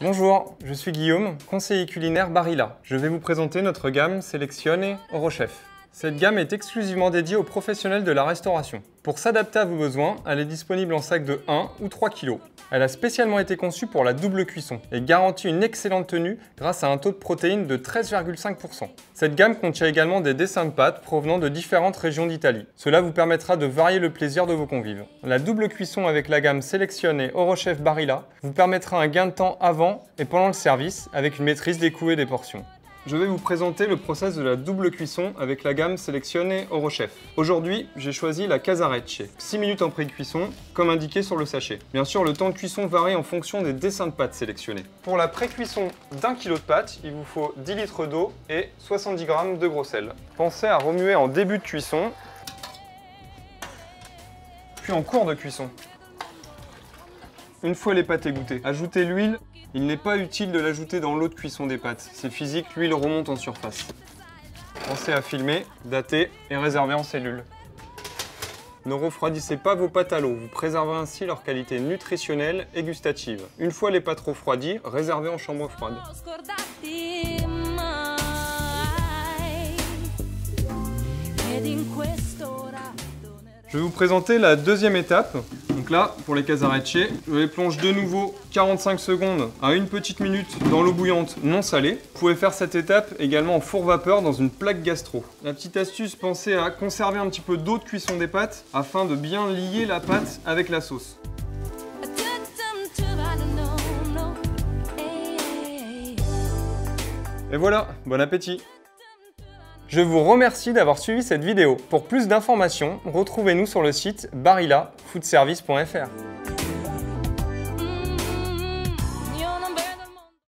Bonjour, je suis Guillaume, conseiller culinaire Barilla. Je vais vous présenter notre gamme Sélectionne Eurochef. Cette gamme est exclusivement dédiée aux professionnels de la restauration. Pour s'adapter à vos besoins, elle est disponible en sac de 1 ou 3 kg. Elle a spécialement été conçue pour la double cuisson et garantit une excellente tenue grâce à un taux de protéines de 13,5%. Cette gamme contient également des dessins de pâtes provenant de différentes régions d'Italie. Cela vous permettra de varier le plaisir de vos convives. La double cuisson avec la gamme sélectionnée Eurochef Barilla vous permettra un gain de temps avant et pendant le service avec une maîtrise des coûts et des portions. Je vais vous présenter le process de la double cuisson avec la gamme sélectionnée Eurochef. Aujourd'hui, j'ai choisi la Casarecce, 6 minutes en pré-cuisson, comme indiqué sur le sachet. Bien sûr, le temps de cuisson varie en fonction des dessins de pâtes sélectionnés. Pour la pré-cuisson d'un kilo de pâtes, il vous faut 10 litres d'eau et 70 g de gros sel. Pensez à remuer en début de cuisson, puis en cours de cuisson. Une fois les pâtes égouttées, ajoutez l'huile il n'est pas utile de l'ajouter dans l'eau de cuisson des pâtes. C'est physique, l'huile remonte en surface. Pensez à filmer, dater et réserver en cellule. Ne refroidissez pas vos pâtes à l'eau, vous préservez ainsi leur qualité nutritionnelle et gustative. Une fois les pâtes refroidies, réservez en chambre froide. Je vais vous présenter la deuxième étape. Donc là, pour les casarecce, je les plonge de nouveau 45 secondes à une petite minute dans l'eau bouillante non salée. Vous pouvez faire cette étape également en four vapeur dans une plaque gastro. La petite astuce, pensez à conserver un petit peu d'eau de cuisson des pâtes afin de bien lier la pâte avec la sauce. Et voilà, bon appétit je vous remercie d'avoir suivi cette vidéo. Pour plus d'informations, retrouvez-nous sur le site barillafoodservice.fr.